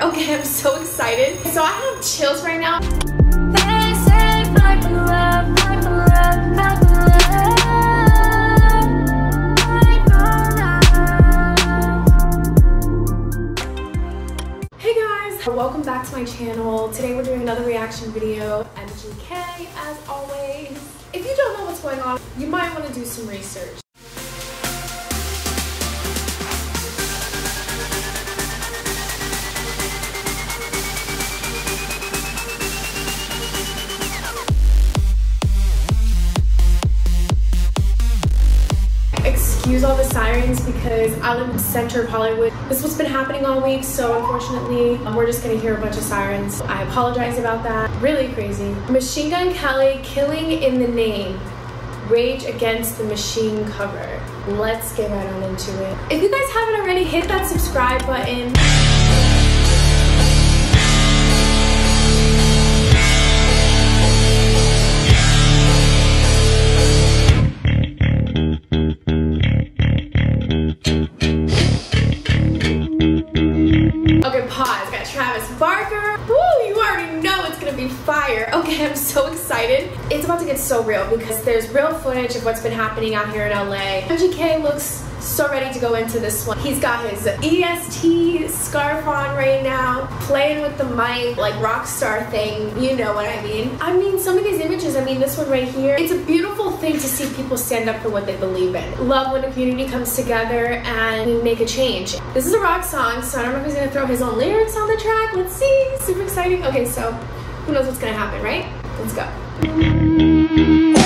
Okay, I'm so excited. So I have chills right now. Welcome back to my channel. Today we're doing another reaction video. MGK, as always. If you don't know what's going on, you might want to do some research. Excuse all the sirens because I live in the center of Hollywood. This is what's been happening all week, so unfortunately, um, we're just gonna hear a bunch of sirens. I apologize about that. Really crazy. Machine Gun Kelly, Killing in the Name. Rage Against the Machine cover. Let's get right on into it. If you guys haven't already, hit that subscribe button. I'm so excited. It's about to get so real because there's real footage of what's been happening out here in LA. MGK looks so ready to go into this one. He's got his EST scarf on right now, playing with the mic, like rock star thing, you know what I mean. I mean, some of these images, I mean, this one right here, it's a beautiful thing to see people stand up for what they believe in. Love when a community comes together and make a change. This is a rock song, so I don't know if he's gonna throw his own lyrics on the track. Let's see, super exciting. Okay, so who knows what's gonna happen, right? Let's go.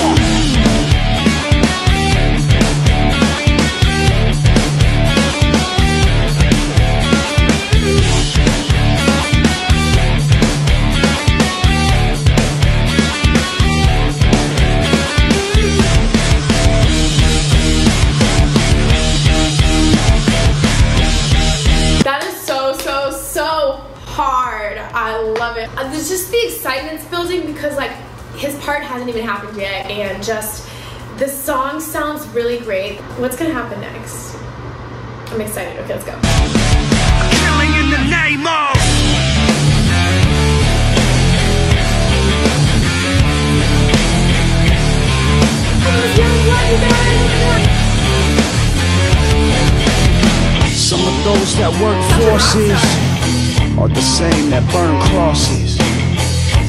I love it. Uh, There's just the excitement's building because like his part hasn't even happened yet and just the song sounds really great. What's gonna happen next? I'm excited. Okay, let's go. Killing in the name of. Some of those that work forces are the same that burn crosses.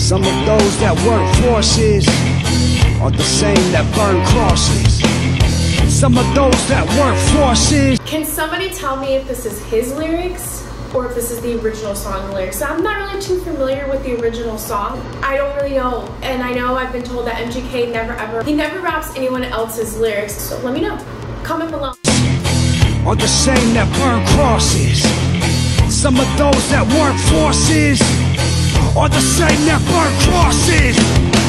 Some of those that work forces are the same that burn crosses. Some of those that work forces Can somebody tell me if this is his lyrics or if this is the original song lyrics? I'm not really too familiar with the original song. I don't really know. And I know I've been told that MGK never ever, he never raps anyone else's lyrics. So let me know. Comment below. are the same that burn crosses. Some of those that work forces are the same that burn crosses.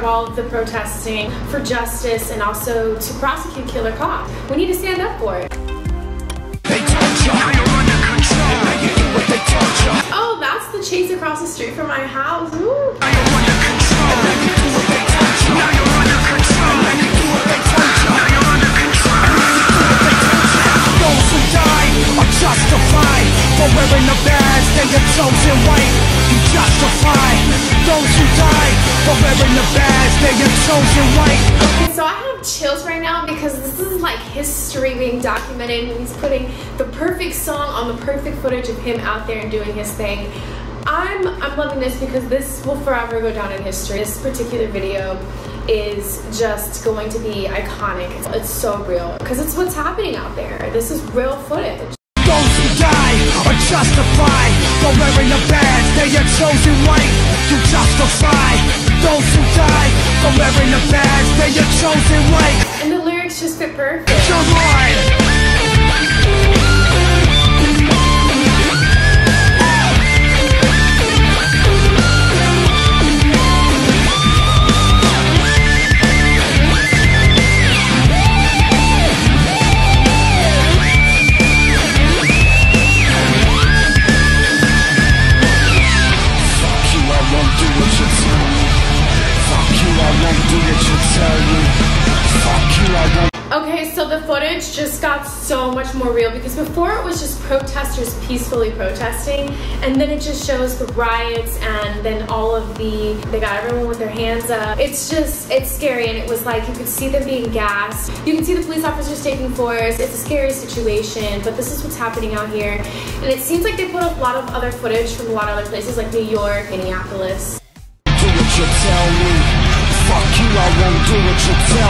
Of all of the protesting for justice and also to prosecute Killer Cop. We need to stand up for it. Oh, that's the chase across the street from my house. Ooh. Those who die are justified for wearing the badge. They are chosen white. You justify those who die for wearing the badge. They are chosen white. Okay, so I have chills right now because this is like history being documented and he's putting the perfect song on the perfect footage of him out there and doing his thing. I'm I'm loving this because this will forever go down in history. This particular video is just going to be iconic. It's, it's so real because it's what's happening out there. This is real footage. Those who die are justified for wearing the badge. They chosen white. You justify those who die for wearing the badge. They are your chosen white. And the lyrics just fit perfect. More real because before it was just protesters peacefully protesting, and then it just shows the riots and then all of the they got everyone with their hands up. It's just it's scary, and it was like you could see them being gassed. You can see the police officers taking force. It's a scary situation, but this is what's happening out here, and it seems like they put up a lot of other footage from a lot of other places like New York, Minneapolis. do what you tell me. Fuck you, I won't do what you tell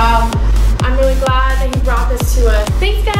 wow. I'm really glad that he brought this to us. Thanks, guys.